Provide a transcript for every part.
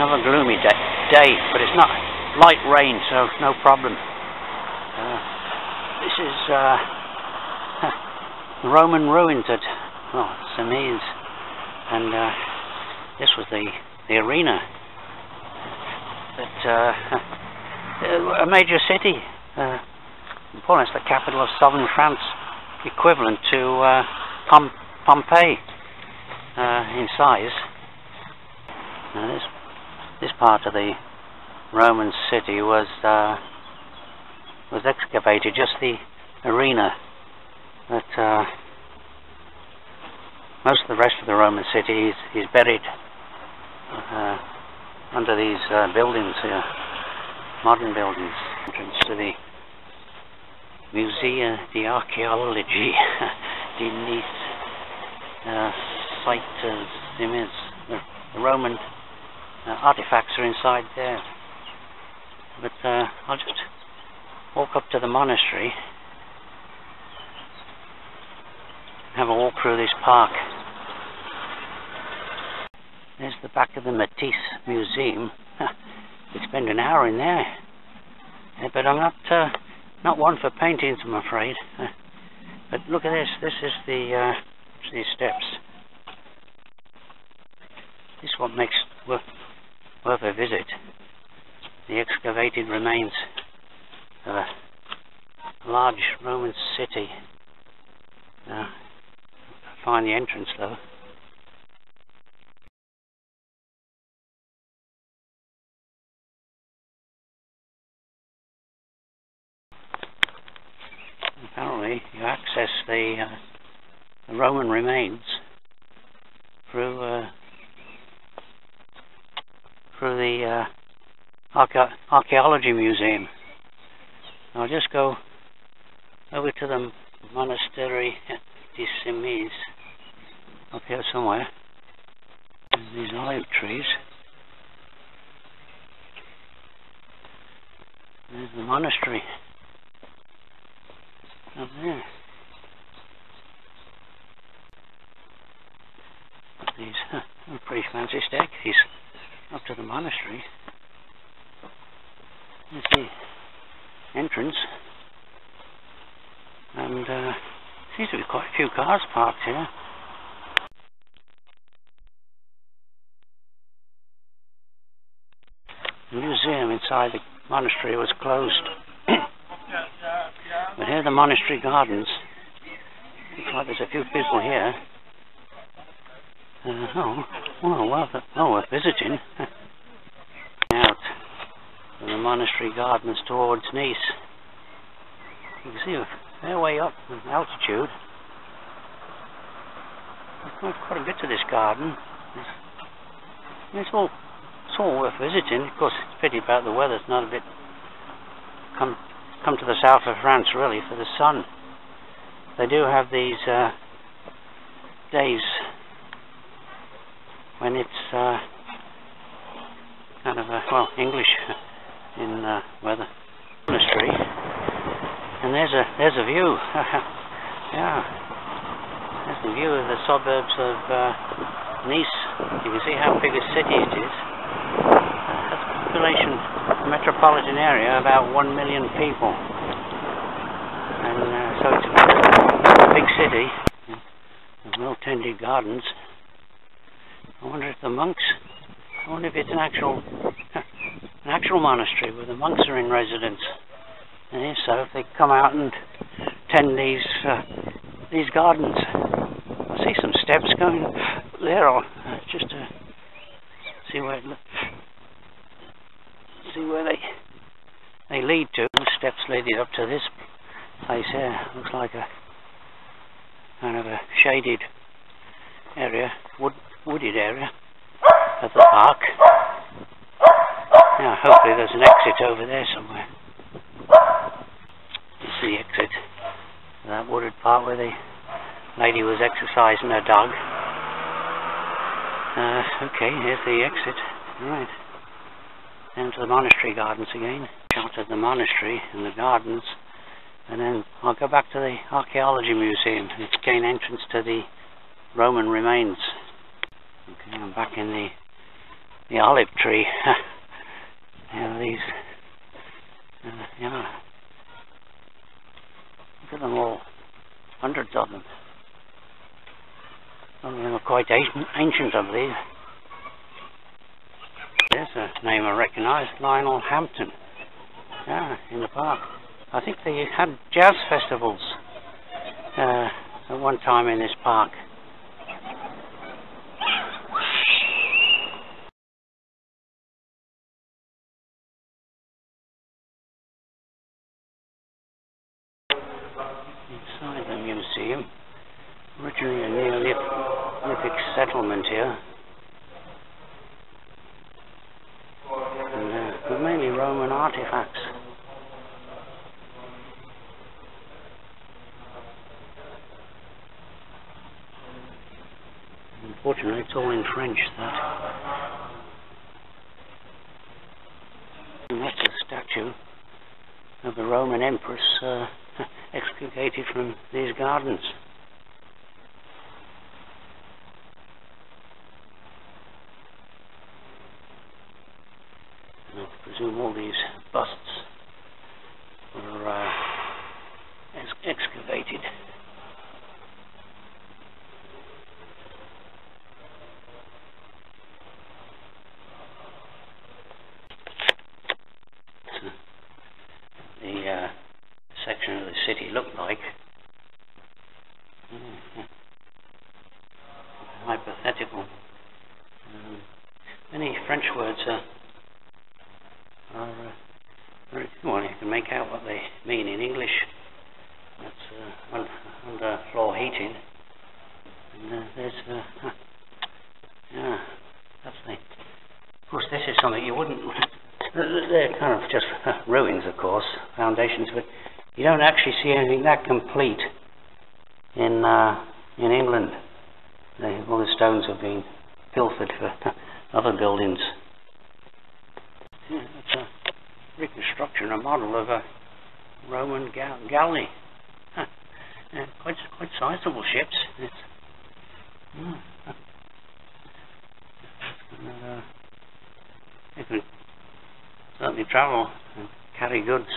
another gloomy day, day, but it's not light rain, so no problem. Uh, this is uh, Roman ruins at well, Cimiez, and uh, this was the the arena that uh, a major city. Uh, Paul, the capital of southern France, equivalent to uh, Pom Pompeii uh, in size. Now this this part of the Roman city was uh, was excavated, just the arena that uh, most of the rest of the Roman city is, is buried uh, under these uh, buildings here, modern buildings. Entrance to the Musea di Archaeology di Nice uh, site of the, the Roman uh, artifacts are inside there. But uh, I'll just walk up to the monastery have a walk through this park. There's the back of the Matisse Museum. we spend an hour in there. Yeah, but I'm not uh, not one for paintings, I'm afraid. Uh, but look at this. This is the uh, these steps. This is what makes worth, a visit. The excavated remains of a large Roman city. Now, find the entrance though. Apparently, you access the, uh, the Roman remains through uh, through the uh, archaeology museum. I'll just go over to the monastery de Cimiez up here somewhere. These olive trees. There's the monastery up there. These huh, pretty fancy staircase up to the monastery. There's the entrance. And uh, seems to be quite a few cars parked here. The museum inside the monastery was closed. but here are the monastery gardens. Looks like there's a few people here. Uh, oh, well, well, oh, we're visiting. Out from the monastery gardens towards Nice. You can see they're way up in altitude. There's quite a bit to this garden. It's, it's all it's all worth visiting. Of course, it's pity about the weather. It's not a bit come come to the south of France really for the sun. They do have these uh, days when it's uh, kind of a, well English in uh, weather. And there's a there's a view. yeah. There's the view of the suburbs of uh, Nice. You can see how big a city it is. Uh, population metropolitan area about one million people. And uh, so it's a big city. Well tended gardens. I wonder if the monks I wonder if it's an actual an actual monastery where the monks are in residence. And if so, if they come out and tend these uh, these gardens, I see some steps going there, uh, just to see where see where they they lead to. The steps leading up to this place here looks like a kind of a shaded area, wood wooded area of the park. Now, hopefully, there's an exit over there somewhere This is the exit. That wooded part where the lady was exercising her dog. Uh, okay, here's the exit. Right. Down to the monastery gardens again. Shot of the monastery and the gardens. And then I'll go back to the archaeology museum. It's gain entrance to the Roman remains. Okay, I'm back in the the olive tree. know, these, uh, yeah. Look at them all, hundreds of them. Some of them are quite ancient, I believe. There's a name I recognise, Lionel Hampton. Yeah, in the park. I think they had jazz festivals uh, at one time in this park. Inside the museum, originally a Neolithic settlement here. And uh, mainly Roman artifacts. Unfortunately, it's all in French, that. A statue of the Roman Empress uh, excavated from these gardens. And I presume all these busts were uh, ex excavated. the uh, section of the city looked like. Mm-hmm. Hypothetical. Um, French words are, are uh, very well, you can make out what they mean in English. That's uh, un under floor heating. And uh, there's, uh, yeah, that's the. Of course, this is something you wouldn't they're kind of just ruins, of course, foundations, but you don't actually see anything that complete in uh, in England. They, all the stones have been pilfered for other buildings. Yeah, it's a reconstruction, a model of a Roman gal galley. Yeah, quite quite sizable ships. It's, mm. uh, can certainly travel and carry goods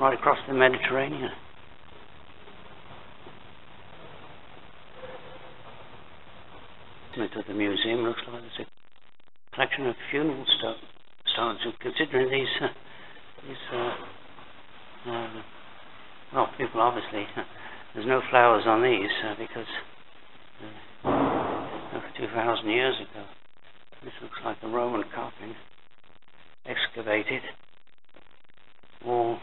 right across the Mediterranean. To the museum looks like a collection of funeral sto stones. And considering these, uh, these, uh, uh, well, people obviously, there's no flowers on these uh, because uh, 2,000 years ago, this looks like a Roman coffin excavated all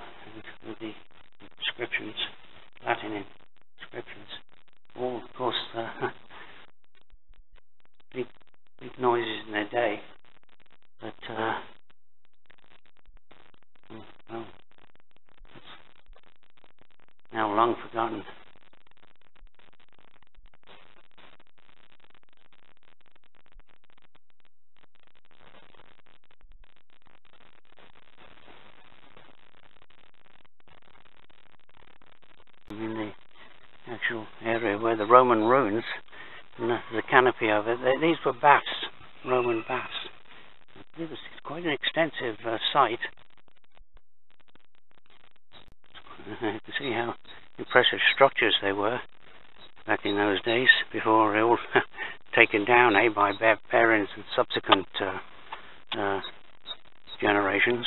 inscriptions, Latin inscriptions, all of course uh, big, big noises in their day, but uh, well, it's now long forgotten. in the actual area where the Roman ruins, and the canopy of it, these were baths, Roman baths. It was quite an extensive uh, site. You can see how impressive structures they were back in those days, before they were all taken down eh, by barbarians and subsequent uh, uh, generations.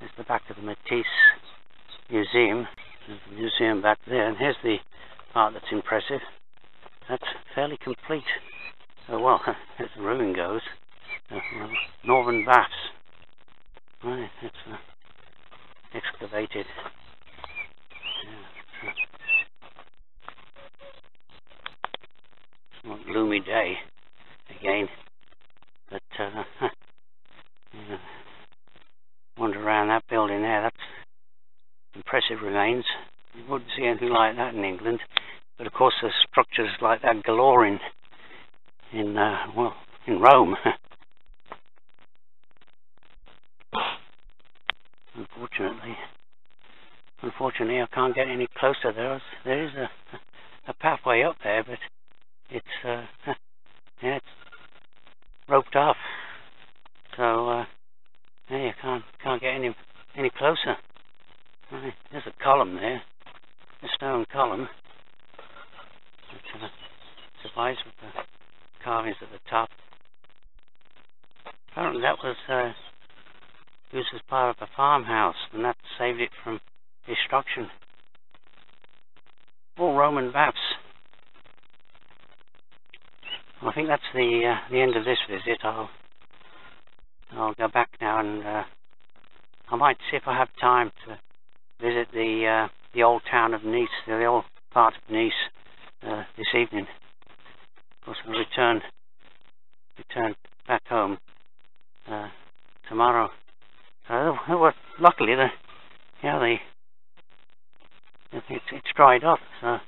There's back of the Matisse Museum. There's the museum back there, and here's the part that's impressive. That's fairly complete. Oh, well, as the ruin goes, uh, northern baths. Right, it's uh, excavated. Yeah, it's not gloomy day again, but uh, yeah wander around that building there. That's impressive remains. You wouldn't see anything like that in England. But of course, there's structures like that galore in, in uh, well, in Rome. unfortunately, unfortunately, I can't get any closer. There is there is a a pathway up there, but it's uh, yeah, it's roped off. So uh, yeah, you can't can't get any any closer. There's a column there, a stone column. It uh, survives with the carvings at the top. Apparently that was uh, used as part of a farmhouse, and that saved it from destruction. All Roman baths. I think that's the uh, the end of this visit. I'll I'll go back now and uh, I might see if I have time to visit the uh, the old town of Nice, the old part of Nice, uh, this evening. Of course, I'll return return back home uh, tomorrow. Uh, well, luckily, the yeah the it's it's dried up, so.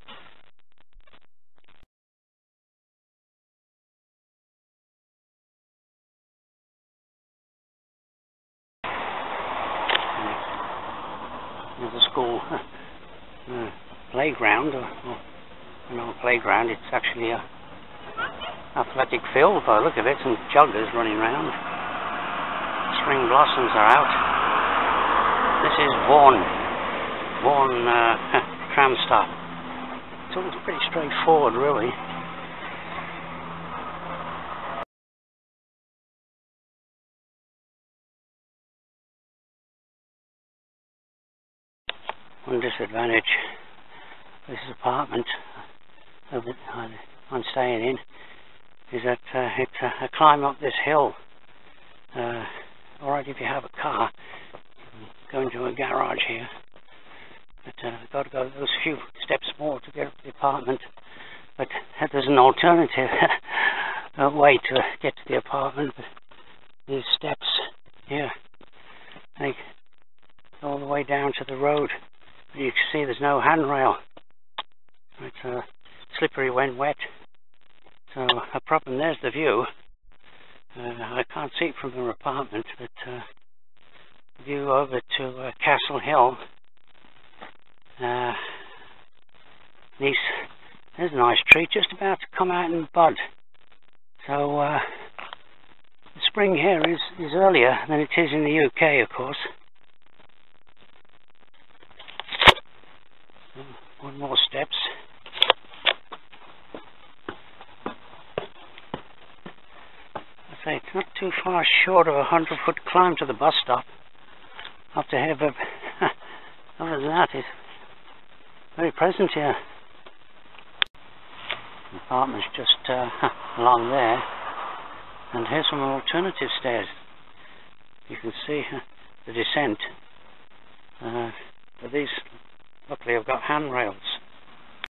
School uh, playground, or, or an old playground. It's actually a athletic field by the look of it, some joggers running around. Spring blossoms are out. This is Vauban, Vauban uh, tram stop. It's all pretty straightforward, really. One disadvantage this apartment uh, I'm staying in is that uh, it's a, a, climb up this hill. Uh, Alright, if you have a car, go into a garage here. But uh, I've got to go those few steps more to get up to the apartment. But there's an alternative way to get to the apartment. But these steps here, they all the way down to the road. You can see there's no handrail. It's uh, slippery when wet. So a problem, there's the view. Uh, I can't see it from the apartment, but uh, view over to uh, Castle Hill. Uh, nice, there's a nice tree just about to come out in bud. So uh, the spring here is, is earlier than it is in the UK, of course. One more steps. I say it's not too far short of a hundred foot climb to the bus stop. Up to here, but other than that, it's very pleasant here. The apartment's just uh, along there, and here's some alternative stairs. You can see uh, the descent. Uh, but these Luckily I've got handrails.